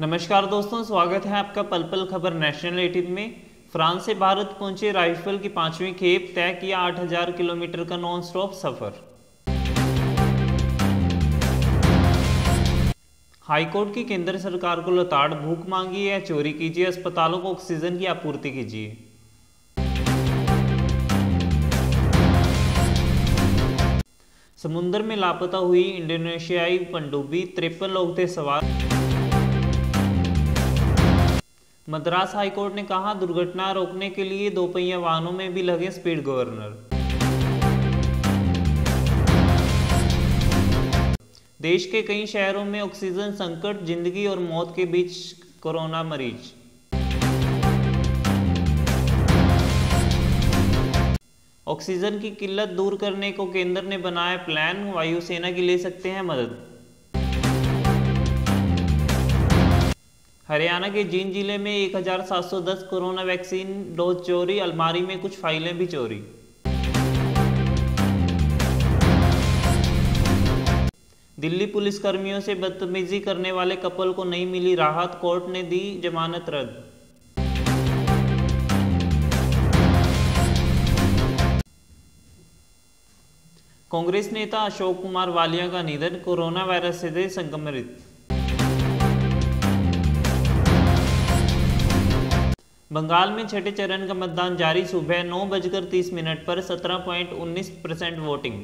नमस्कार दोस्तों, स्वागत है आपका पल पल खबर नेशनल एटीन में। फ्रांस से भारत पहुँचे राइफल की पांचवी खेप, तय किया 8000 किलोमीटर का नॉन स्टॉप सफ़र। हाईकोर्ट की केंद्र सरकार को लताड़, भूख मांगी है, चोरी कीजिए, अस्पतालों को ऑक्सीजन की आपूर्ति कीजिए। समुद्र में लापता हुई इंडोनेशियाई पनडुब्बी तिरपन लोग थे सवार। मद्रास हाईकोर्ट ने कहा, दुर्घटना रोकने के लिए दोपहिया वाहनों में भी लगे स्पीड गवर्नर। देश के कई शहरों में ऑक्सीजन संकट, ज़िंदगी और मौत के बीच कोरोना मरीज़। ऑक्सीजन की किल्लत दूर करने को केंद्र ने बनाया प्लान, वायुसेना की ले सकते हैं मदद। हरियाणा के जींद ज़िले में 1710 कोरोना वैक्सीन डोज चोरी, अलमारी में कुछ फाइलें भी चोरी। दिल्ली पुलिस कर्मियों से बदतमीजी करने वाले कपल को नहीं मिली राहत, कोर्ट ने दी जमानत रद्द। कांग्रेस नेता अशोक कुमार वालिया का निधन, कोरोना वायरस से संक्रमित। बंगाल में छठे चरण का मतदान जारी सुबह नौ बजकर तीस मिनट पर सत्रह पॉइंट उन्नीस परसेंट वोटिंग